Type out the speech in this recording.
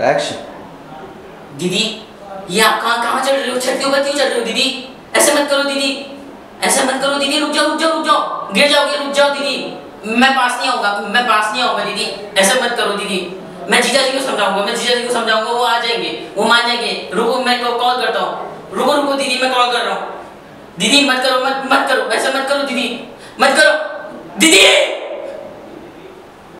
Action दीदी, ये आप कहाँ कहाँ चल रहे हो? छत के ऊपर क्यों चल रहे हो दीदी? ऐसे मत करो दीदी। ऐसे मत करो दीदी। रुक जाओ रुक जाओ रुक जाओ। गिर जाओगे, रुक जाओ दीदी। मैं पास नहीं आऊँगा, मैं पास नहीं आऊँगा दीदी। ऐसे मत करो दीदी। मैं जीजा जी को समझाऊँगा, मैं जीजा जी को समझाऊँगा, वो आ जाएँगे, वो मान जाएँगे। रुको, मैं तो कॉल करता हूँ। रुको रुको दीदी, मैं कॉल कर रहा हूँ। दीदी, मत करो, मत मत करो, ऐसे मत करो दीदी। मत करो।